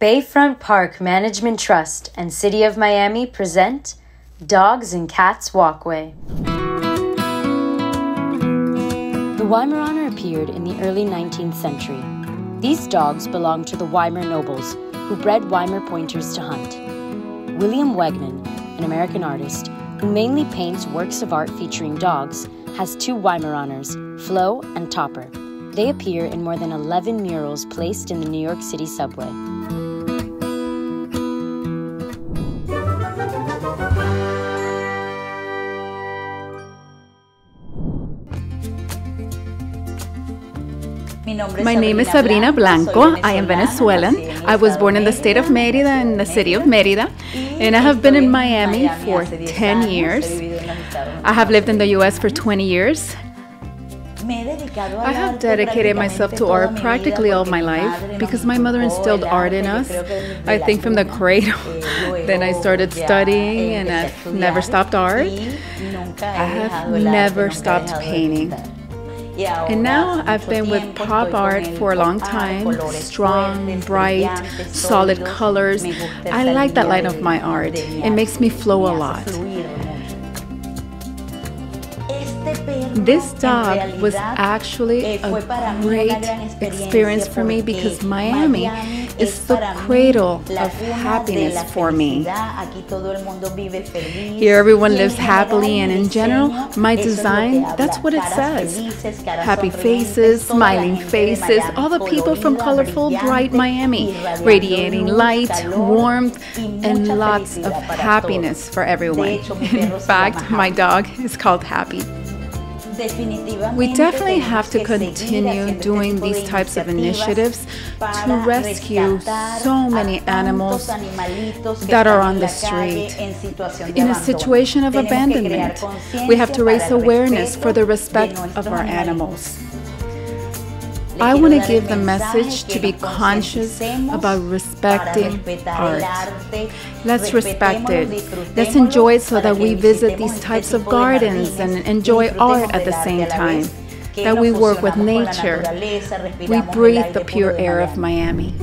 Bayfront Park Management Trust and City of Miami present Dogs and Cats Walkway. The Weimaraner appeared in the early 19th century. These dogs belonged to the Weimar nobles, who bred Weimar pointers to hunt. William Wegman, an American artist who mainly paints works of art featuring dogs, has two Weimaraners, Flo and Topper. They appear in more than 11 murals placed in the New York City subway. My name is Sabrina Blanco. I am Venezuelan. I was born in the state of Mérida in the city of Mérida, and I have been in Miami for 10 years. I have lived in the US for 20 years. I have dedicated myself to art practically all my life because my mother instilled art in us, I think from the cradle. then I started studying and I've never stopped art. I have never stopped painting. And now I've been with pop art for a long time. Strong, bright, solid colors. I like that line of my art. It makes me flow a lot. This dog was actually a great experience for me because Miami is the cradle of happiness for me. Here everyone lives happily and in general, my design, that's what it says. Happy faces, smiling faces, all the people from colorful, bright Miami, radiating light, warmth, and lots of happiness for everyone. In fact, my dog is called Happy. We definitely have to continue doing these types of initiatives to rescue so many animals that are on the street in a situation of abandonment. We have to raise awareness for the respect of our animals. I want to give the message to be conscious about respecting art. Let's respect it. Let's enjoy it so that we visit these types of gardens and enjoy art at the same time. That we work with nature. We breathe the pure air of Miami.